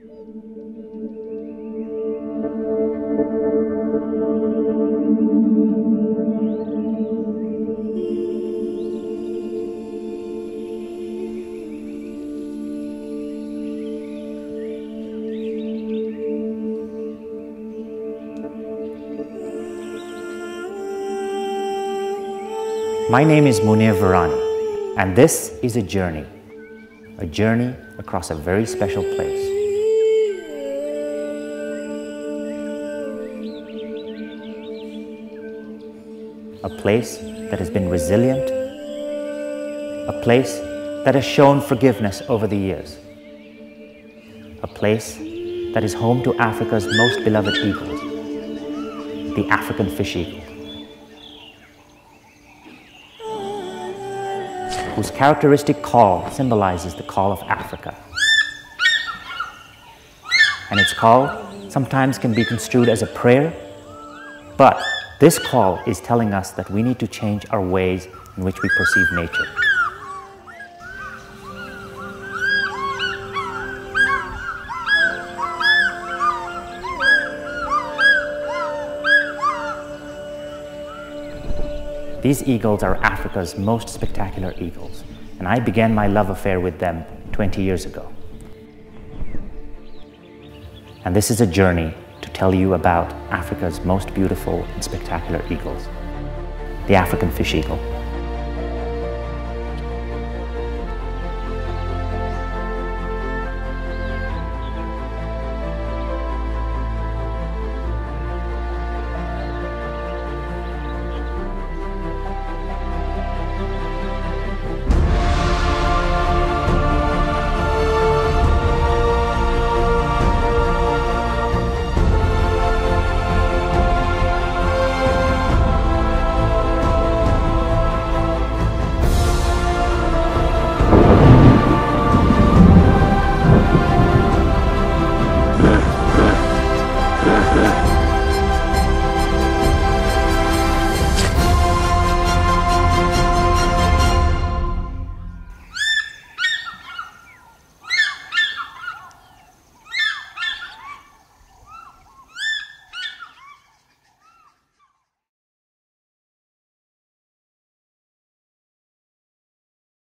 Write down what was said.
My name is Munir Virani, and this is a journey, a journey across a very special place. A place that has been resilient, a place that has shown forgiveness over the years, a place that is home to Africa's most beloved eagles, the African fish eagle. whose characteristic call symbolizes the call of Africa. And its call sometimes can be construed as a prayer, but this call is telling us that we need to change our ways in which we perceive nature. These eagles are Africa's most spectacular eagles, and I began my love affair with them 20 years ago. And this is a journey tell you about Africa's most beautiful and spectacular eagles, the African fish eagle.